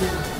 Love.